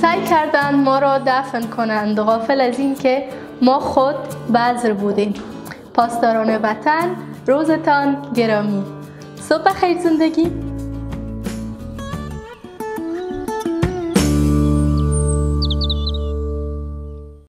سعی کردند ما را دفن کنند غافل از اینکه ما خود بذر بودیم. پاسداران وطن روزتان گرامی. صبح خیر زندگی.